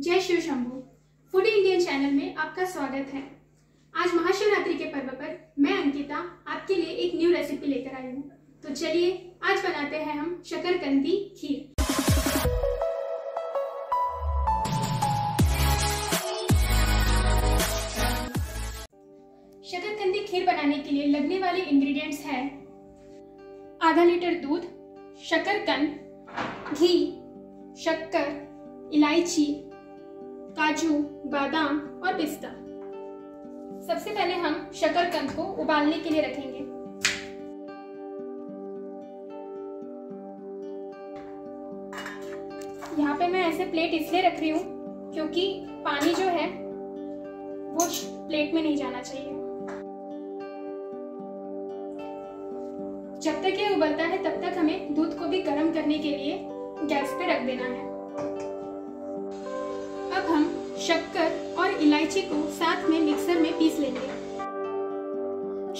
जय Shiv Shambhu. Foodie Indian channel में आपका स्वागत है। आज महाशिवरात्रि के पर्व पर मैं अंकिता आपके लिए एक न्यू रेसिपी लेकर आई हूँ। तो चलिए, आज बनाते हैं हम शकरकंदी खीर। शकरकंदी खीर बनाने के लिए लगने वाले इंग्रेडिएंट्स हैं आधा लीटर दूध शकरकंद घी, शक्कर, इलायची काजू, बादाम और पिस्ता। सबसे पहले हम शकरकंद को उबालने के लिए रखेंगे। यहाँ पे मैं ऐसे प्लेट इसलिए रख रही हूँ क्योंकि पानी जो है, वो प्लेट में नहीं जाना चाहिए। जब तक ये उबलता है, तब तक हमें दूध को भी गर्म करने के लिए गैस पे रख देना है। शक्कर और इलायची को साथ में मिक्सर में पीस लेंगे।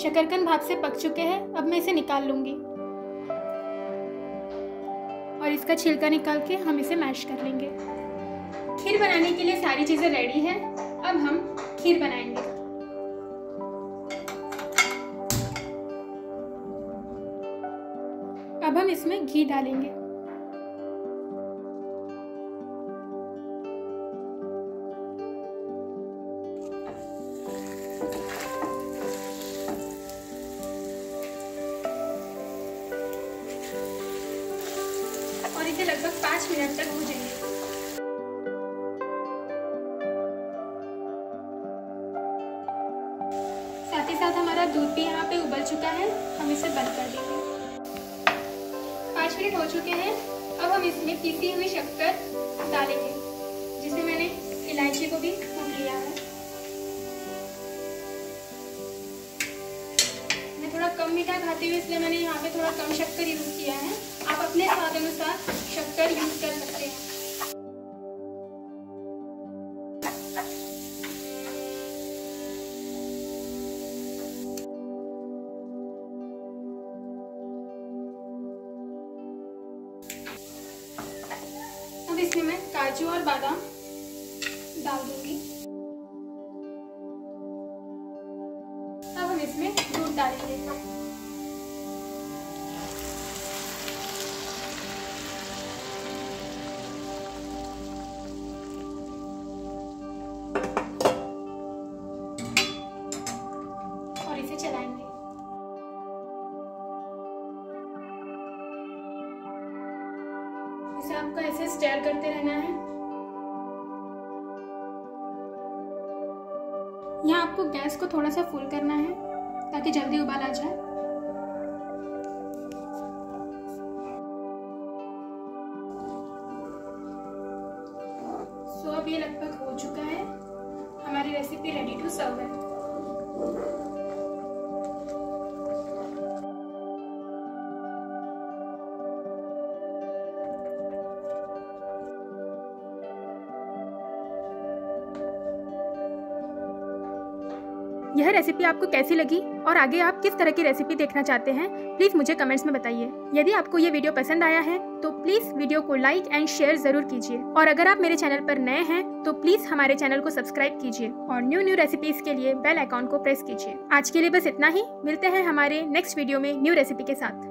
शकरकंद भाप से पक चुके हैं, अब मैं इसे निकाल लूँगी। और इसका छिलका निकाल के हम इसे मैश कर लेंगे। खीर बनाने के लिए सारी चीज़ें रेडी है। अब हम खीर बनाएँगे। अब हम इसमें घी डालेंगे। लगभग पाँच मिनट तक भूजेंगे साथ ही साथ हमारा दूध भी यहाँ पे उबल चुका है, हम इसे बंद कर देंगे। पाँच मिनट हो चुके हैं, अब हम इसमें पीसी हुई शक्कर डालेंगे, जिसे मैंने इलायची को भी कूट लिया है। मैं थोड़ा कम मीठा खाती हूँ, इसलिए मैंने यहाँ पे थोड़ा कम शक्कर यूज़ किया है। आप अपने स्वाद अनुसार इसमें मैं काजू और बादाम डाल दूँगी। अब हम इसमें दूध डालेंगे। और इसे चलाएँगे। इसे आपको ऐसे स्टेयर करते रहना है। यहाँ आपको गैस को थोड़ा सा फुल करना है, ताकि जल्दी उबाल आ जाए। सो अब ये लगभग हो चुका है। हमारी रेसिपी रेडी टू सर्व है। यह रेसिपी आपको कैसी लगी और आगे आप किस तरह की रेसिपी देखना चाहते हैं प्लीज़ मुझे कमेंट्स में बताइए। यदि आपको ये वीडियो पसंद आया है तो प्लीज़ वीडियो को लाइक एंड शेयर ज़रूर कीजिए। और अगर आप मेरे चैनल पर नए हैं तो प्लीज़ हमारे चैनल को सब्सक्राइब कीजिए और न्यू न्यू रेसिपीज़ के लिए बेल आइकॉन को प्रेस कीजिए। आज के लिए बस इतना ही। मिलते हैं हमारे नेक्स्ट वीडियो में न्यू रेसिपी के साथ।